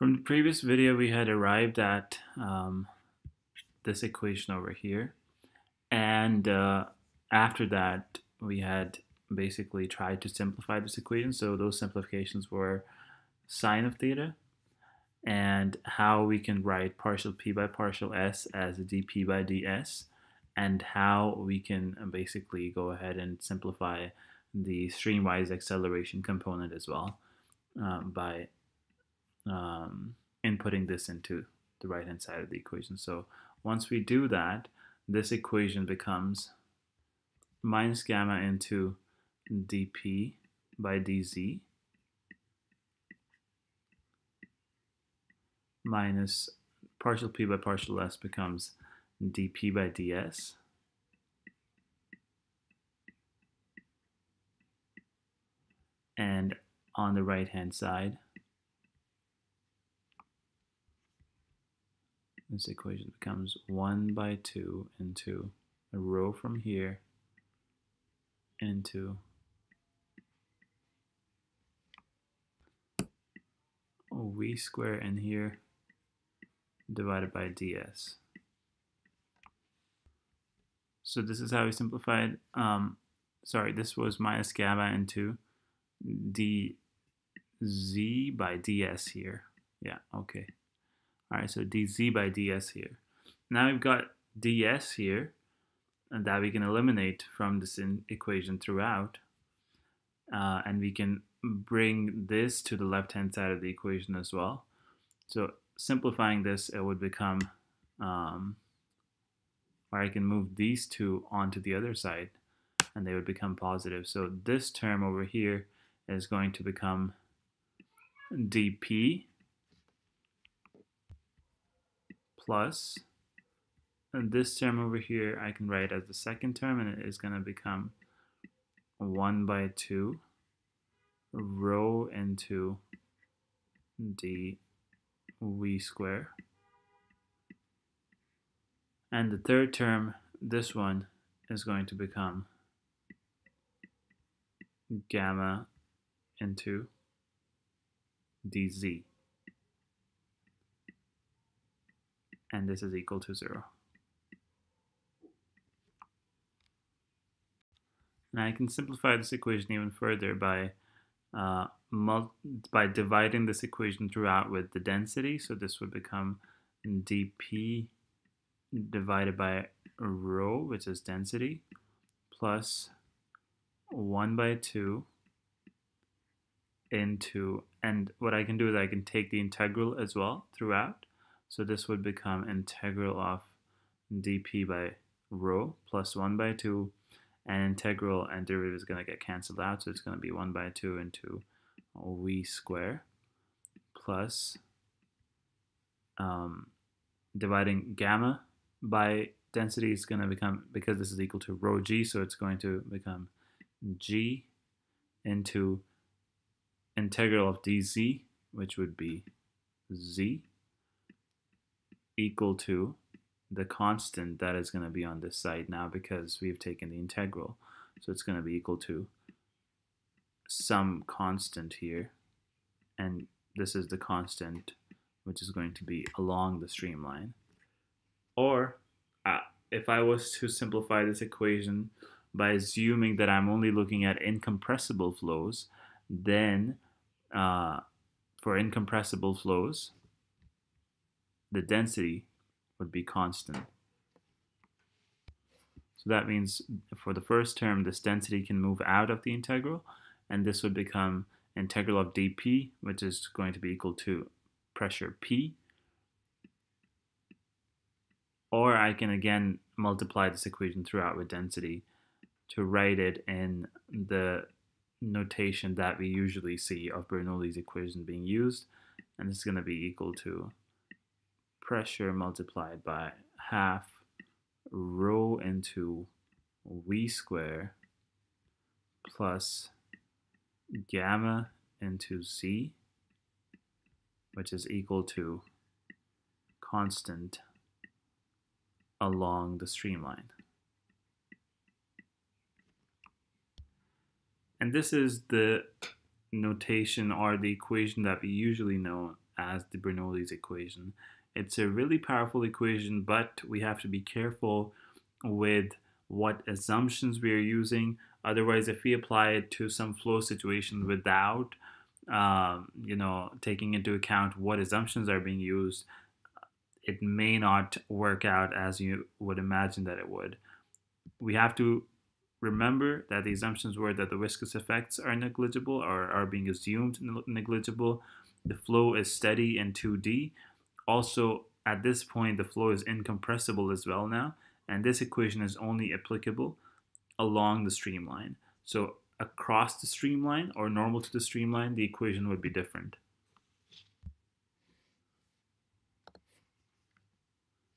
From the previous video, we had arrived at um, this equation over here. And uh, after that, we had basically tried to simplify this equation. So those simplifications were sine of theta and how we can write partial p by partial s as dp by ds and how we can basically go ahead and simplify the streamwise acceleration component as well uh, by um, inputting this into the right hand side of the equation. So once we do that, this equation becomes minus gamma into dp by dz minus partial p by partial s becomes dp by ds and on the right hand side this equation becomes 1 by 2 into a rho from here into v square in here divided by ds. So this is how we simplified, um, sorry, this was minus gamma into dz by ds here. Yeah, okay. All right, so dz by ds here. Now we've got ds here, and that we can eliminate from this equation throughout. Uh, and we can bring this to the left-hand side of the equation as well. So simplifying this, it would become, um, or I can move these two onto the other side, and they would become positive. So this term over here is going to become dp plus. And this term over here I can write as the second term and it is going to become 1 by 2 rho into d v square. And the third term this one is going to become gamma into dz and this is equal to 0. Now I can simplify this equation even further by uh, by dividing this equation throughout with the density. So this would become dp divided by rho, which is density, plus 1 by 2 into, and what I can do is I can take the integral as well throughout. So this would become integral of dp by rho plus 1 by 2 and integral and derivative is going to get cancelled out so it's going to be 1 by 2 into v square plus um, dividing gamma by density is going to become because this is equal to rho g so it's going to become g into integral of dz which would be z equal to the constant that is going to be on this side now because we've taken the integral. So it's going to be equal to some constant here. And this is the constant which is going to be along the streamline. Or uh, if I was to simplify this equation by assuming that I'm only looking at incompressible flows, then uh, for incompressible flows, the density would be constant. So that means for the first term, this density can move out of the integral, and this would become integral of dp, which is going to be equal to pressure P. Or I can again multiply this equation throughout with density to write it in the notation that we usually see of Bernoulli's equation being used. And this is going to be equal to pressure multiplied by half rho into v square plus gamma into z, which is equal to constant along the streamline. And this is the notation or the equation that we usually know as the Bernoulli's equation. It's a really powerful equation, but we have to be careful with what assumptions we are using. Otherwise, if we apply it to some flow situation without, um, you know, taking into account what assumptions are being used, it may not work out as you would imagine that it would. We have to remember that the assumptions were that the viscous effects are negligible or are being assumed negligible. The flow is steady in 2D. Also, at this point, the flow is incompressible as well now, and this equation is only applicable along the streamline. So across the streamline or normal to the streamline, the equation would be different.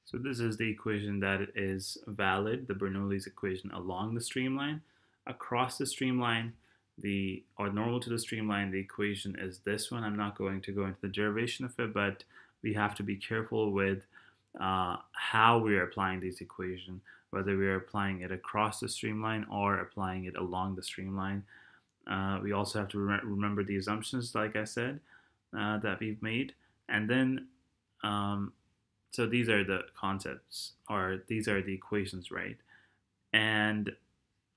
So this is the equation that is valid, the Bernoulli's equation along the streamline. Across the streamline, the or normal to the streamline, the equation is this one. I'm not going to go into the derivation of it, but we have to be careful with uh, how we are applying this equation, whether we are applying it across the streamline or applying it along the streamline. Uh, we also have to rem remember the assumptions, like I said, uh, that we've made. And then um, so these are the concepts or these are the equations right and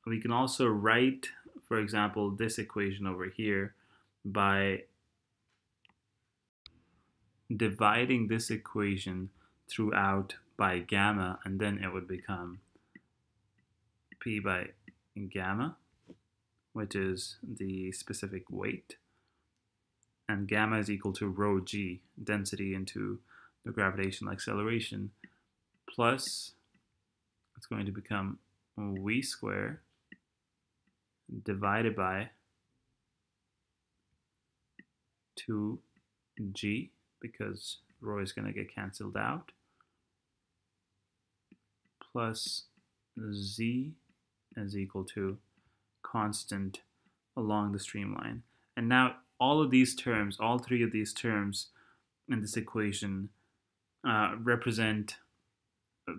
we can also write for example this equation over here by dividing this equation throughout by gamma and then it would become p by gamma which is the specific weight. And gamma is equal to rho g density into the gravitational acceleration plus it's going to become v square divided by 2g because rho is going to get cancelled out plus z is equal to constant along the streamline. And now all of these terms, all three of these terms in this equation uh, represent uh,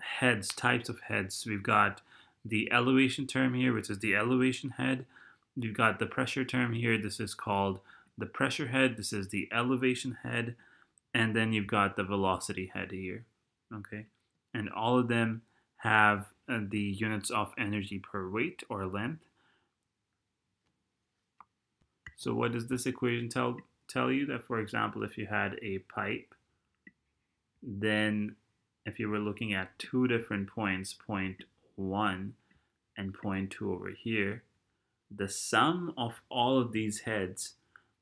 heads, types of heads. We've got the elevation term here, which is the elevation head. You've got the pressure term here. This is called the pressure head. This is the elevation head. And then you've got the velocity head here. Okay. And all of them have uh, the units of energy per weight or length. So what does this equation tell tell you? That, for example, if you had a pipe then if you were looking at two different points, point 1 and point 2 over here, the sum of all of these heads,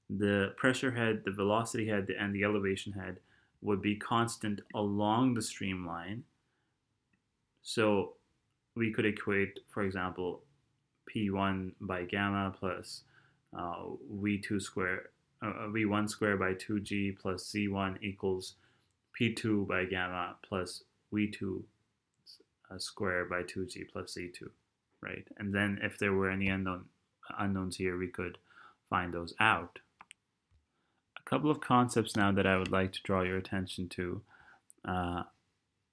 the pressure head, the velocity head, and the elevation head, would be constant along the streamline. So we could equate, for example, P1 by gamma plus uh, V2 square, uh, V1 square by 2G plus Z1 equals P2 by gamma plus V2 uh, squared by 2g plus Z2, right? And then if there were any unknown unknowns here, we could find those out. Couple of concepts now that I would like to draw your attention to uh,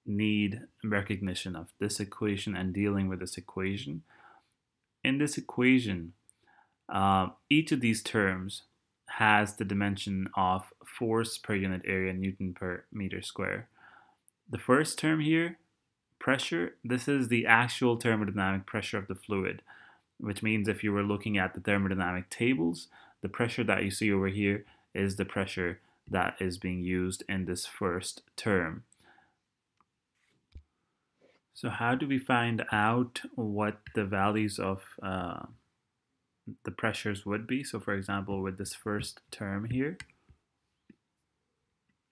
need recognition of this equation and dealing with this equation. In this equation, uh, each of these terms has the dimension of force per unit area Newton per meter square. The first term here, pressure, this is the actual thermodynamic pressure of the fluid, which means if you were looking at the thermodynamic tables, the pressure that you see over here is the pressure that is being used in this first term. So how do we find out what the values of uh, the pressures would be. So for example, with this first term here,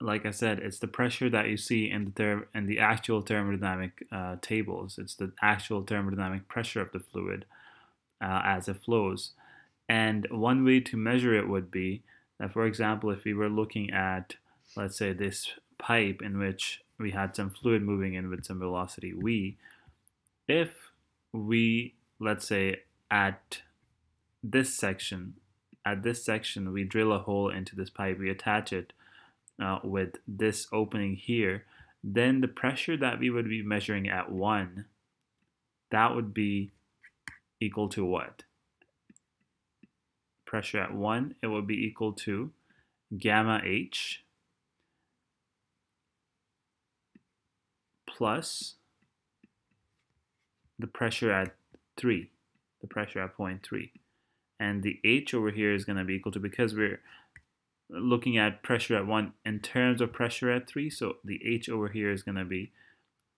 like I said, it's the pressure that you see in the therm in the actual thermodynamic uh, tables. It's the actual thermodynamic pressure of the fluid uh, as it flows. And one way to measure it would be for example, if we were looking at, let's say, this pipe in which we had some fluid moving in with some velocity v, if we, let's say, at this section, at this section, we drill a hole into this pipe, we attach it uh, with this opening here, then the pressure that we would be measuring at 1, that would be equal to what? Pressure at 1, it would be equal to gamma h plus the pressure at 3, the pressure at point 3. And the h over here is going to be equal to, because we're looking at pressure at 1 in terms of pressure at 3, so the h over here is going to be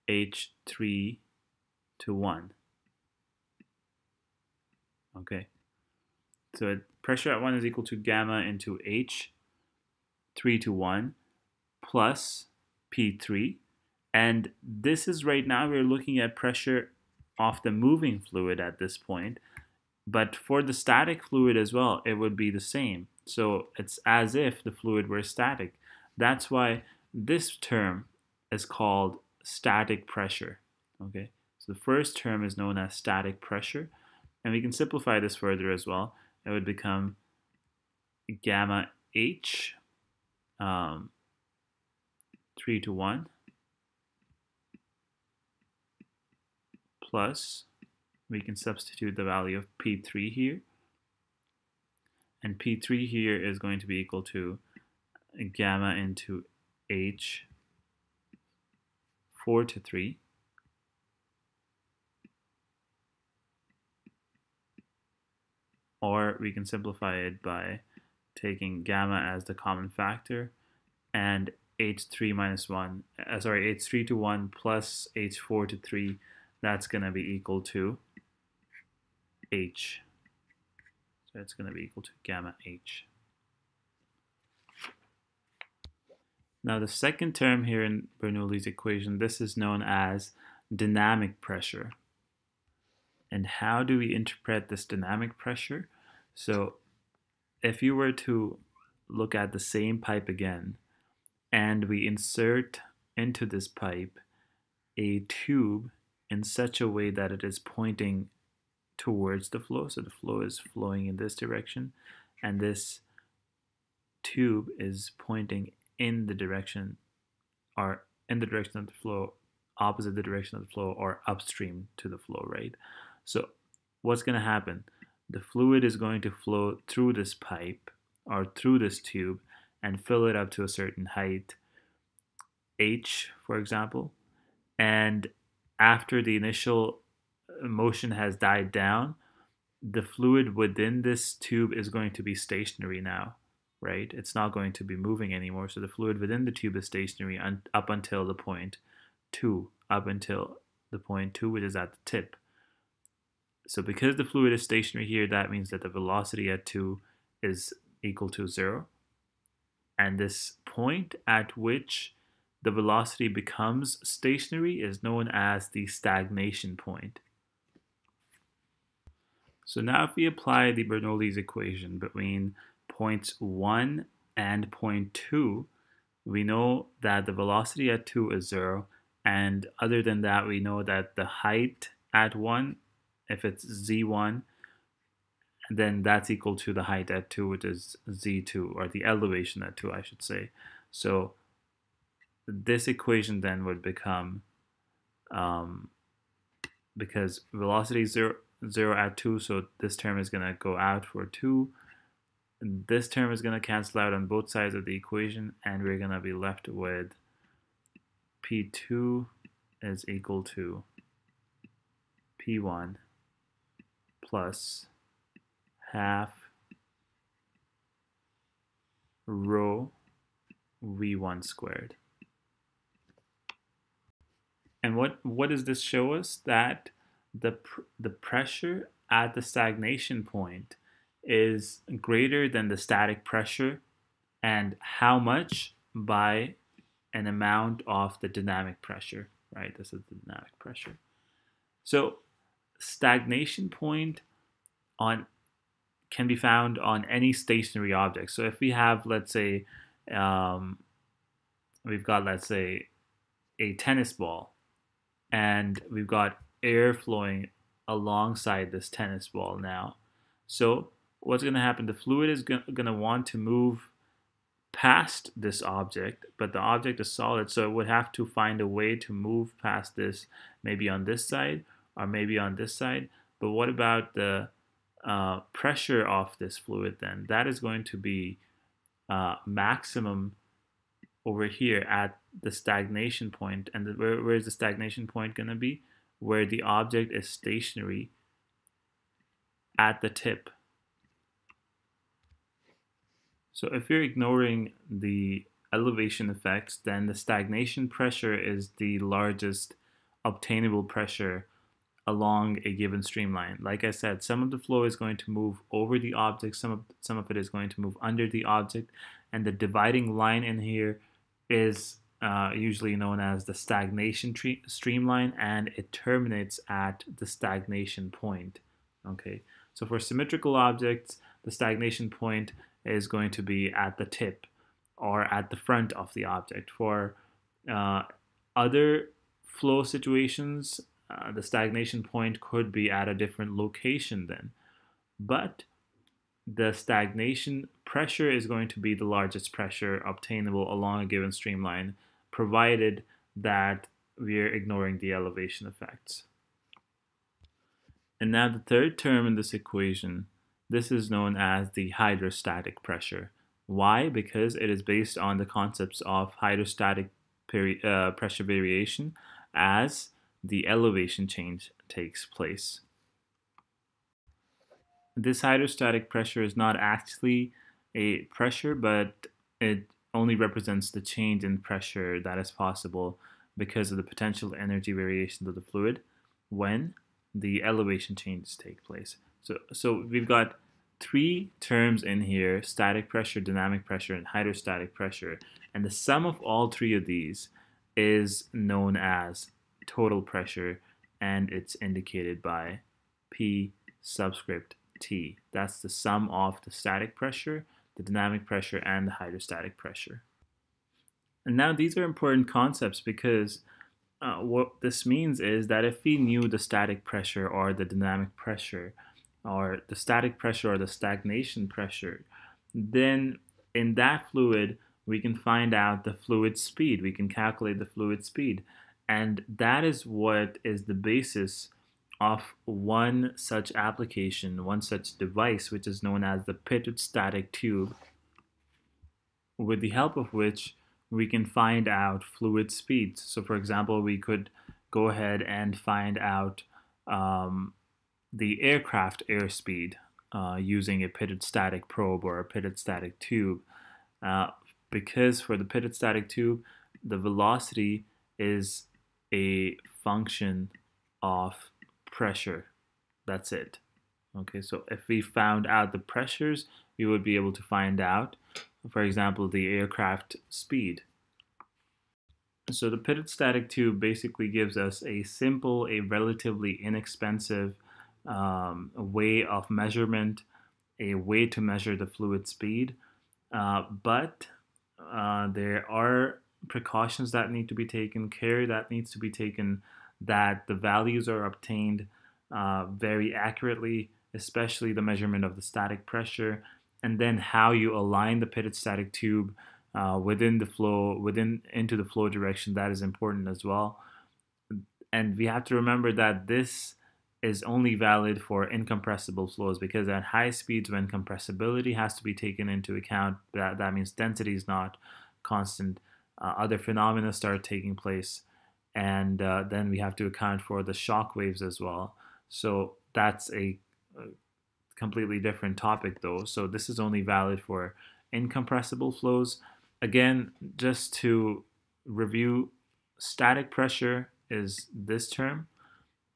h3 to 1. Okay. So pressure at 1 is equal to gamma into h 3 to 1 plus p3. And this is right now we're looking at pressure of the moving fluid at this point. But for the static fluid as well, it would be the same. So it's as if the fluid were static. That's why this term is called static pressure. Okay, so the first term is known as static pressure. And we can simplify this further as well. It would become gamma H um, 3 to 1 plus, we can substitute the value of P3 here. And P3 here is going to be equal to gamma into H 4 to 3 or we can simplify it by taking gamma as the common factor and h3 minus 1, uh, sorry, h3 to 1 plus h4 to 3, that's going to be equal to h. So it's going to be equal to gamma h. Now the second term here in Bernoulli's equation, this is known as dynamic pressure. And how do we interpret this dynamic pressure? So if you were to look at the same pipe again, and we insert into this pipe a tube in such a way that it is pointing towards the flow, so the flow is flowing in this direction, and this tube is pointing in the direction or in the direction of the flow opposite the direction of the flow or upstream to the flow right? So what's going to happen the fluid is going to flow through this pipe or through this tube and fill it up to a certain height, h, for example. And after the initial motion has died down, the fluid within this tube is going to be stationary now, right? It's not going to be moving anymore. So the fluid within the tube is stationary un up until the point 2, up until the point 2, which is at the tip. So because the fluid is stationary here, that means that the velocity at 2 is equal to 0. And this point at which the velocity becomes stationary is known as the stagnation point. So now if we apply the Bernoulli's equation between points 1 and point 2, we know that the velocity at 2 is 0, and other than that, we know that the height at 1 if it's z1 then that's equal to the height at 2 which is z2 or the elevation at 2 I should say. So this equation then would become um, because velocity is zero, 0 at 2 so this term is going to go out for 2 this term is going to cancel out on both sides of the equation and we're going to be left with P2 is equal to P1 plus half rho v1 squared. And what, what does this show us? That the, pr the pressure at the stagnation point is greater than the static pressure and how much by an amount of the dynamic pressure, right? This is the dynamic pressure. So stagnation point on can be found on any stationary object. So if we have, let's say, um, we've got, let's say, a tennis ball, and we've got air flowing alongside this tennis ball now. So what's going to happen? The fluid is going to want to move past this object, but the object is solid, so it would have to find a way to move past this, maybe on this side or maybe on this side. But what about the uh, pressure of this fluid then? That is going to be uh, maximum over here at the stagnation point. And the, where, where is the stagnation point going to be? Where the object is stationary at the tip. So if you're ignoring the elevation effects, then the stagnation pressure is the largest obtainable pressure along a given streamline. Like I said, some of the flow is going to move over the object, some of, some of it is going to move under the object, and the dividing line in here is uh, usually known as the stagnation tree, streamline, and it terminates at the stagnation point. Okay, so for symmetrical objects, the stagnation point is going to be at the tip or at the front of the object. For uh, other flow situations, uh, the stagnation point could be at a different location then. But the stagnation pressure is going to be the largest pressure obtainable along a given streamline, provided that we're ignoring the elevation effects. And now the third term in this equation, this is known as the hydrostatic pressure. Why? Because it is based on the concepts of hydrostatic uh, pressure variation as the elevation change takes place. This hydrostatic pressure is not actually a pressure, but it only represents the change in pressure that is possible because of the potential energy variations of the fluid when the elevation changes take place. So, so we've got three terms in here, static pressure, dynamic pressure, and hydrostatic pressure. And the sum of all three of these is known as total pressure, and it's indicated by P subscript T. That's the sum of the static pressure, the dynamic pressure, and the hydrostatic pressure. And now these are important concepts because uh, what this means is that if we knew the static pressure or the dynamic pressure, or the static pressure or the stagnation pressure, then in that fluid, we can find out the fluid speed. We can calculate the fluid speed. And that is what is the basis of one such application, one such device, which is known as the pitot static tube, with the help of which we can find out fluid speeds. So, for example, we could go ahead and find out um, the aircraft airspeed uh, using a pitot static probe or a pitot static tube. Uh, because for the pitted static tube, the velocity is a function of pressure. That's it. Okay, so if we found out the pressures, we would be able to find out, for example, the aircraft speed. So the pitot static tube basically gives us a simple, a relatively inexpensive um, way of measurement, a way to measure the fluid speed. Uh, but uh, there are precautions that need to be taken, care that needs to be taken, that the values are obtained uh, very accurately, especially the measurement of the static pressure, and then how you align the pitot static tube uh, within the flow, within into the flow direction. That is important as well. And we have to remember that this is only valid for incompressible flows because at high speeds when compressibility has to be taken into account that, that means density is not constant uh, other phenomena start taking place and uh, then we have to account for the shock waves as well. So that's a, a completely different topic though. So this is only valid for incompressible flows. Again just to review static pressure is this term.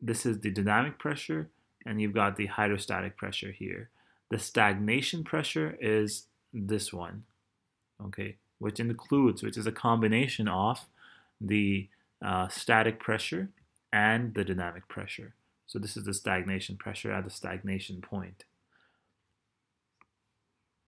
This is the dynamic pressure, and you've got the hydrostatic pressure here. The stagnation pressure is this one, okay, which includes, which is a combination of the uh, static pressure and the dynamic pressure. So this is the stagnation pressure at the stagnation point.